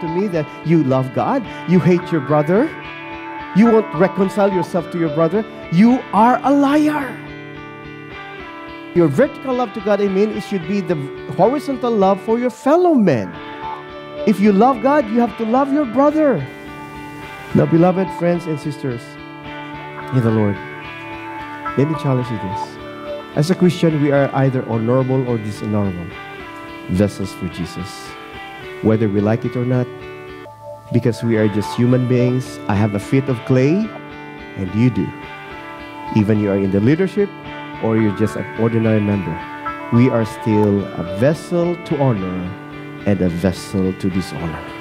to me that you love God, you hate your brother, you won't reconcile yourself to your brother, you are a liar. Your vertical love to God, I mean, it should be the horizontal love for your fellow men. If you love God, you have to love your brother. Now, beloved friends and sisters in the Lord, let me challenge you this. As a Christian, we are either honorable or dishonorable vessels for Jesus, whether we like it or not, because we are just human beings. I have a feet of clay, and you do. Even you are in the leadership or you're just an ordinary member, we are still a vessel to honor and a vessel to dishonor.